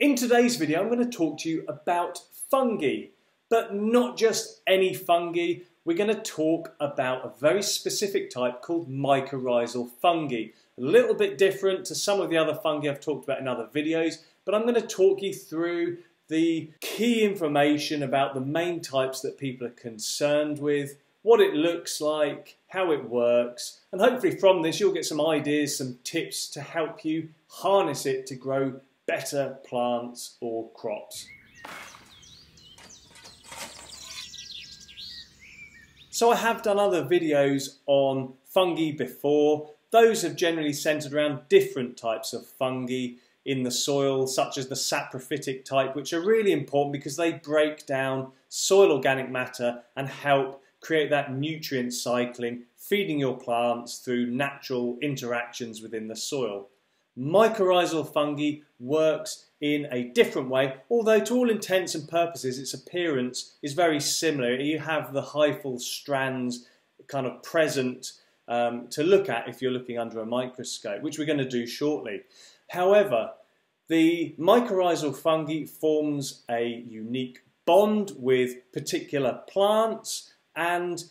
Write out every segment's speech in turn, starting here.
In today's video, I'm going to talk to you about fungi, but not just any fungi. We're going to talk about a very specific type called mycorrhizal fungi. A little bit different to some of the other fungi I've talked about in other videos, but I'm going to talk you through the key information about the main types that people are concerned with, what it looks like, how it works, and hopefully from this you'll get some ideas, some tips to help you harness it to grow better plants or crops. So I have done other videos on fungi before. Those have generally centered around different types of fungi in the soil, such as the saprophytic type, which are really important because they break down soil organic matter and help create that nutrient cycling, feeding your plants through natural interactions within the soil. Mycorrhizal fungi works in a different way, although to all intents and purposes its appearance is very similar. You have the hyphal strands kind of present um, to look at if you're looking under a microscope, which we're going to do shortly. However, the mycorrhizal fungi forms a unique bond with particular plants and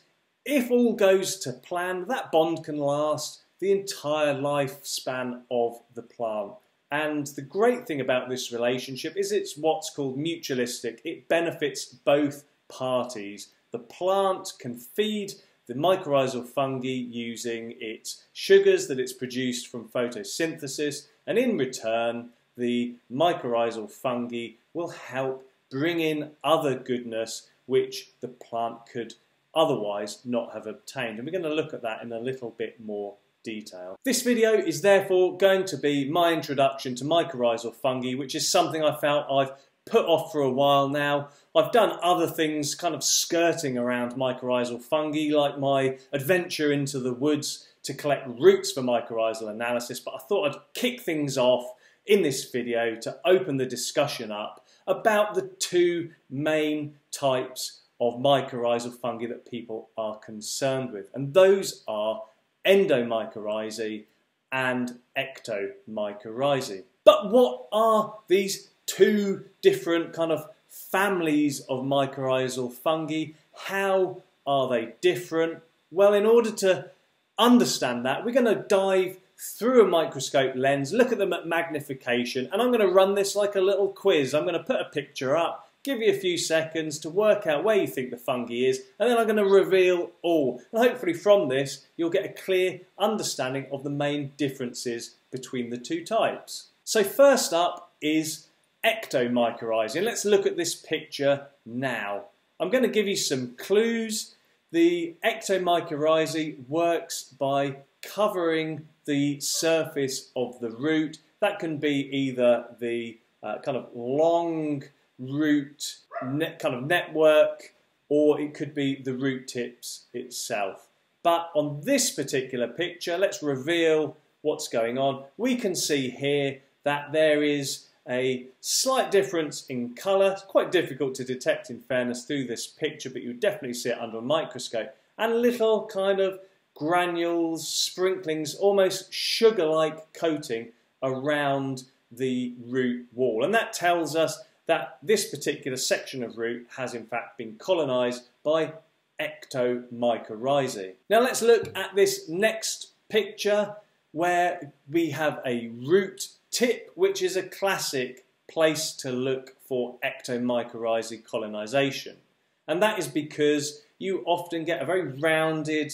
if all goes to plan, that bond can last the entire lifespan of the plant. And the great thing about this relationship is it's what's called mutualistic. It benefits both parties. The plant can feed the mycorrhizal fungi using its sugars that it's produced from photosynthesis, and in return, the mycorrhizal fungi will help bring in other goodness which the plant could otherwise not have obtained. And we're going to look at that in a little bit more detail. This video is therefore going to be my introduction to mycorrhizal fungi, which is something I felt I've put off for a while now. I've done other things kind of skirting around mycorrhizal fungi, like my adventure into the woods to collect roots for mycorrhizal analysis, but I thought I'd kick things off in this video to open the discussion up about the two main types of mycorrhizal fungi that people are concerned with. And those are endomycorrhizae and ectomycorrhizae. But what are these two different kind of families of mycorrhizal fungi? How are they different? Well, in order to understand that, we're going to dive through a microscope lens, look at them at magnification, and I'm going to run this like a little quiz. I'm going to put a picture up, give you a few seconds to work out where you think the fungi is, and then I'm going to reveal all. And hopefully from this, you'll get a clear understanding of the main differences between the two types. So first up is ectomycorrhizae. Let's look at this picture now. I'm going to give you some clues. The ectomycorrhizae works by covering the surface of the root. That can be either the uh, kind of long root net, kind of network, or it could be the root tips itself. But on this particular picture, let's reveal what's going on. We can see here that there is a slight difference in colour. It's quite difficult to detect in fairness through this picture, but you definitely see it under a microscope. And little kind of granules, sprinklings, almost sugar-like coating around the root wall. And that tells us that this particular section of root has in fact been colonised by ectomycorrhizae. Now let's look at this next picture where we have a root tip, which is a classic place to look for ectomycorrhizae colonisation. And that is because you often get a very rounded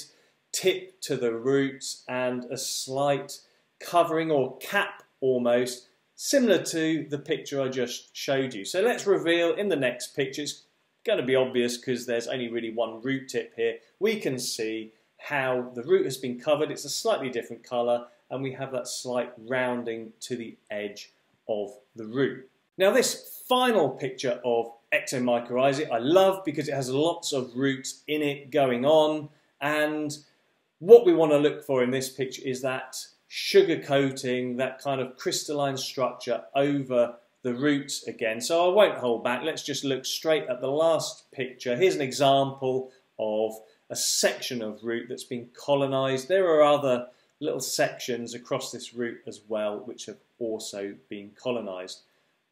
tip to the roots and a slight covering or cap almost similar to the picture I just showed you. So let's reveal in the next picture, it's going to be obvious because there's only really one root tip here. We can see how the root has been covered. It's a slightly different colour and we have that slight rounding to the edge of the root. Now this final picture of ectomycorrhizae I love because it has lots of roots in it going on and what we want to look for in this picture is that sugar coating, that kind of crystalline structure over the roots again. So I won't hold back. Let's just look straight at the last picture. Here's an example of a section of root that's been colonized. There are other little sections across this root as well which have also been colonized.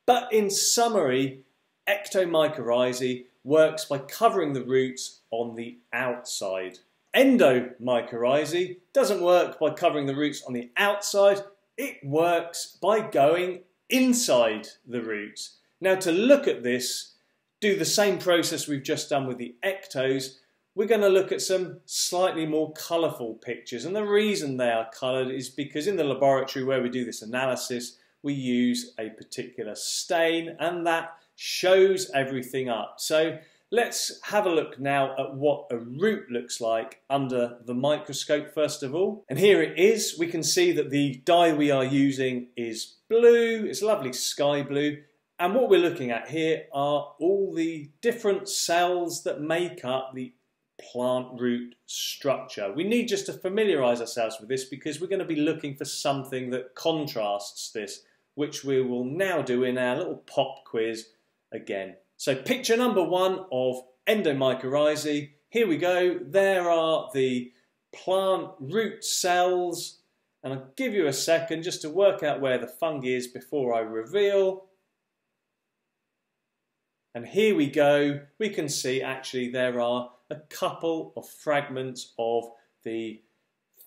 But in summary, ectomycorrhizae works by covering the roots on the outside. Endomycorrhizae doesn't work by covering the roots on the outside, it works by going inside the roots. Now to look at this, do the same process we've just done with the ectos, we're going to look at some slightly more colourful pictures. And the reason they are coloured is because in the laboratory where we do this analysis, we use a particular stain and that shows everything up. So let's have a look now at what a root looks like under the microscope first of all. And here it is. We can see that the dye we are using is blue. It's lovely sky blue. And what we're looking at here are all the different cells that make up the plant root structure. We need just to familiarise ourselves with this because we're going to be looking for something that contrasts this, which we will now do in our little pop quiz again. So picture number one of endomycorrhizae. Here we go. There are the plant root cells. And I'll give you a second just to work out where the fungi is before I reveal. And here we go. We can see actually there are a couple of fragments of the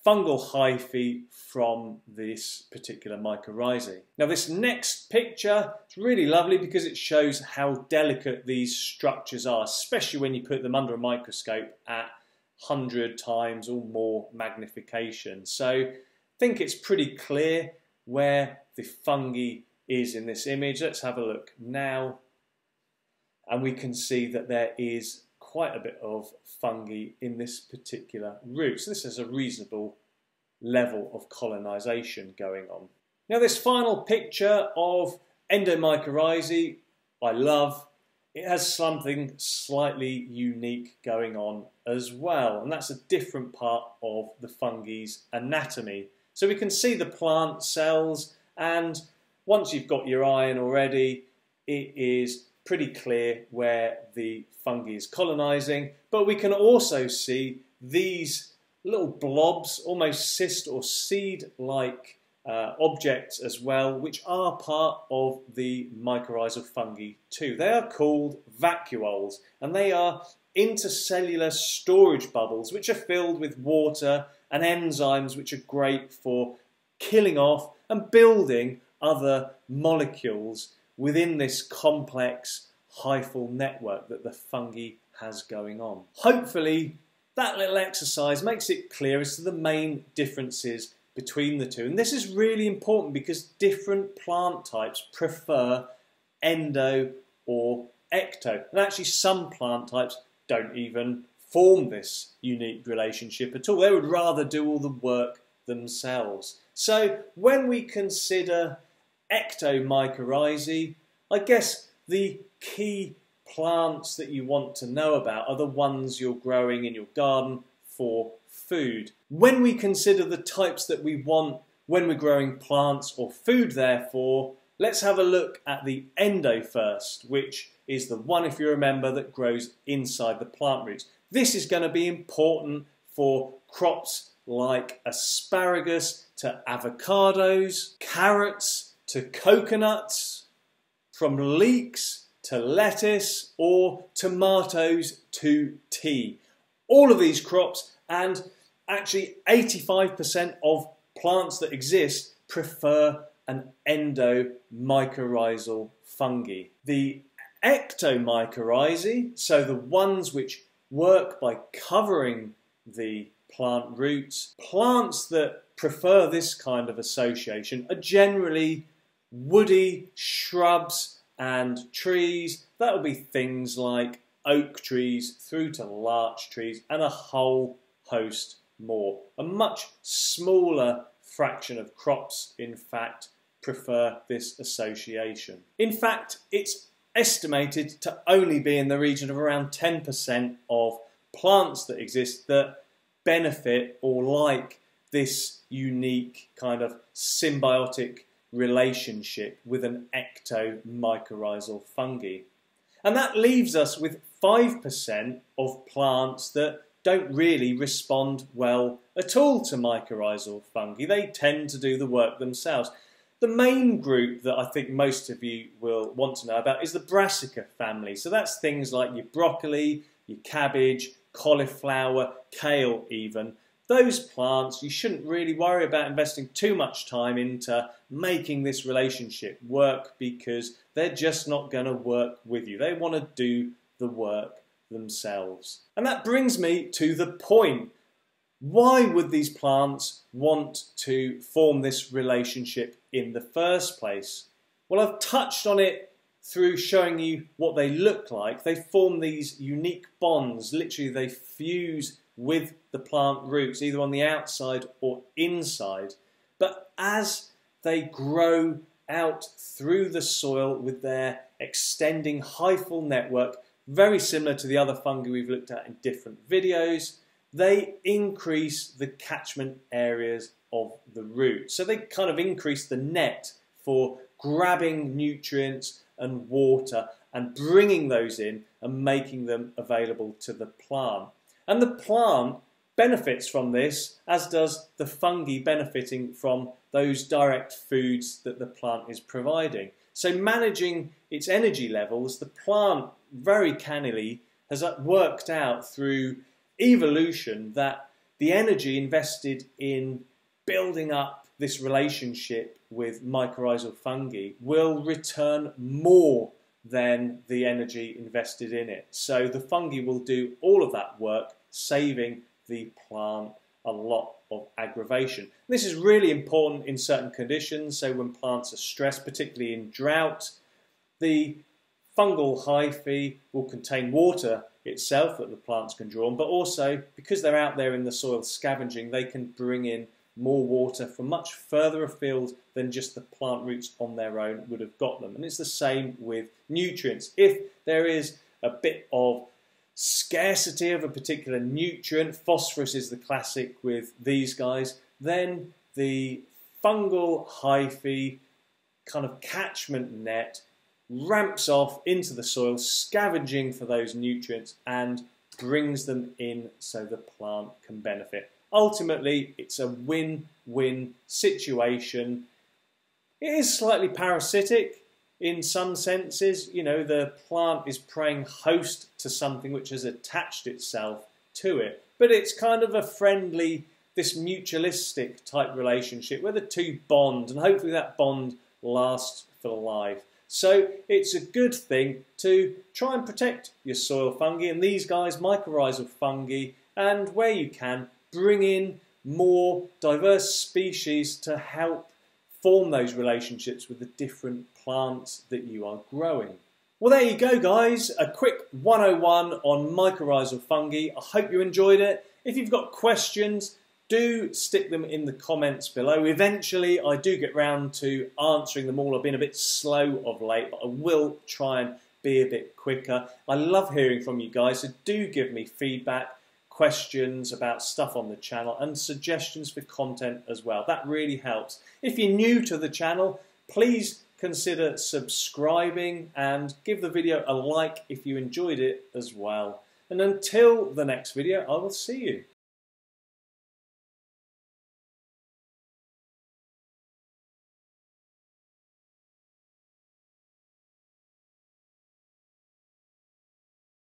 fungal hyphae from this particular mycorrhizae. Now this next picture is really lovely because it shows how delicate these structures are, especially when you put them under a microscope at 100 times or more magnification. So I think it's pretty clear where the fungi is in this image. Let's have a look now. And we can see that there is quite a bit of fungi in this particular root. So this is a reasonable level of colonisation going on. Now this final picture of endomycorrhizae I love. It has something slightly unique going on as well, and that's a different part of the fungi's anatomy. So we can see the plant cells, and once you've got your iron already, it is pretty clear where the fungi is colonizing, but we can also see these little blobs, almost cyst or seed-like uh, objects as well, which are part of the mycorrhizal fungi too. They are called vacuoles, and they are intercellular storage bubbles which are filled with water and enzymes which are great for killing off and building other molecules within this complex hyphal network that the fungi has going on. Hopefully that little exercise makes it clear as to the main differences between the two. And this is really important because different plant types prefer endo or ecto. And actually some plant types don't even form this unique relationship at all. They would rather do all the work themselves. So when we consider ectomycorrhizae, I guess the key plants that you want to know about are the ones you're growing in your garden for food. When we consider the types that we want when we're growing plants or food therefore, let's have a look at the endo first, which is the one, if you remember, that grows inside the plant roots. This is going to be important for crops like asparagus to avocados, carrots to coconuts, from leeks to lettuce or tomatoes to tea. All of these crops and actually 85% of plants that exist prefer an endomycorrhizal fungi. The ectomycorrhizae, so the ones which work by covering the plant roots, plants that prefer this kind of association are generally woody shrubs and trees. That'll be things like oak trees through to larch trees and a whole host more. A much smaller fraction of crops, in fact, prefer this association. In fact, it's estimated to only be in the region of around 10% of plants that exist that benefit or like this unique kind of symbiotic relationship with an ectomycorrhizal fungi. And that leaves us with 5% of plants that don't really respond well at all to mycorrhizal fungi. They tend to do the work themselves. The main group that I think most of you will want to know about is the brassica family. So that's things like your broccoli, your cabbage, cauliflower, kale even. Those plants, you shouldn't really worry about investing too much time into making this relationship work because they're just not going to work with you. They want to do the work themselves. And that brings me to the point. Why would these plants want to form this relationship in the first place? Well, I've touched on it through showing you what they look like. They form these unique bonds. Literally, they fuse with the plant roots, either on the outside or inside. But as they grow out through the soil with their extending hyphal network, very similar to the other fungi we've looked at in different videos, they increase the catchment areas of the root. So they kind of increase the net for grabbing nutrients and water and bringing those in and making them available to the plant. And the plant benefits from this, as does the fungi benefiting from those direct foods that the plant is providing. So managing its energy levels, the plant very cannily has worked out through evolution that the energy invested in building up this relationship with mycorrhizal fungi will return more than the energy invested in it. So the fungi will do all of that work, saving the plant a lot of aggravation. This is really important in certain conditions. So when plants are stressed, particularly in drought, the fungal hyphae will contain water itself that the plants can draw on, but also because they're out there in the soil scavenging, they can bring in more water from much further afield than just the plant roots on their own would have got them. And it's the same with nutrients. If there is a bit of scarcity of a particular nutrient, phosphorus is the classic with these guys, then the fungal hyphae kind of catchment net ramps off into the soil, scavenging for those nutrients and brings them in so the plant can benefit. Ultimately, it's a win-win situation. It is slightly parasitic in some senses. You know, the plant is praying host to something which has attached itself to it. But it's kind of a friendly, this mutualistic type relationship where the two bond, and hopefully that bond lasts for life. So it's a good thing to try and protect your soil fungi and these guys, mycorrhizal fungi, and where you can, bring in more diverse species to help form those relationships with the different plants that you are growing. Well, there you go, guys. A quick 101 on mycorrhizal fungi. I hope you enjoyed it. If you've got questions, do stick them in the comments below. Eventually, I do get round to answering them all. I've been a bit slow of late, but I will try and be a bit quicker. I love hearing from you guys, so do give me feedback, questions about stuff on the channel, and suggestions for content as well. That really helps. If you're new to the channel, please consider subscribing and give the video a like if you enjoyed it as well. And until the next video, I will see you.